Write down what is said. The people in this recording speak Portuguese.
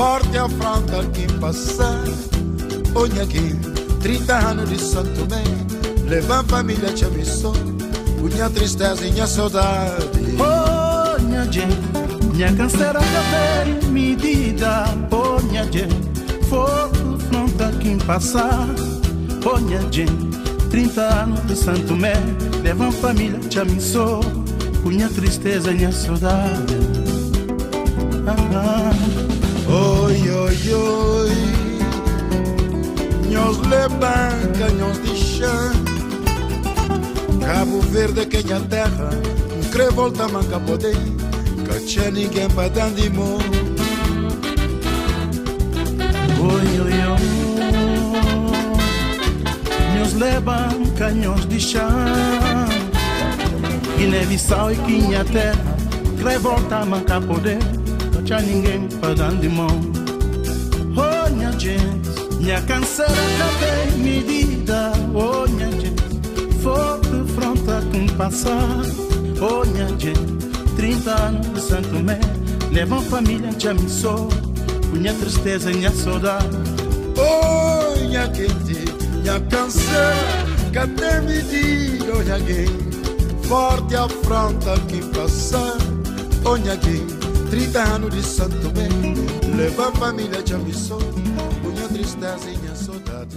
afronta que passar. Olha aqui, 30 anos de Santo leva a família te missão, minha tristeza e minha saudade. Minha gente, minha canseira café, medida, oh, minha gente, fogo fronta quem passar. Minha gente, 30 anos de Santo Tomé, leva a família te missão, minha tristeza e minha saudade. Nós lebanca, nós de chão Cabo Verde que é terra Um crê volta manca poder Caché ninguém dar de mão Oi, oi, oi Nós lebanca, nós de chão Guiné-Bissau e Quinha terra Crê volta manca poder Caché ninguém dar de mão minha canseira já tem medida, oh minha gente. Fogo fronta com passar, oh minha gente. 30 anos de Santo Mé Levam família, te amissou Minha tristeza minha saudade. Oh, minha quente, minha canseira Já tem medida, oh minha gente. Forte afronta que passar, oh minha gente 30 anos de Santo Mé Leva a família, te amissou tristeza e minha saudade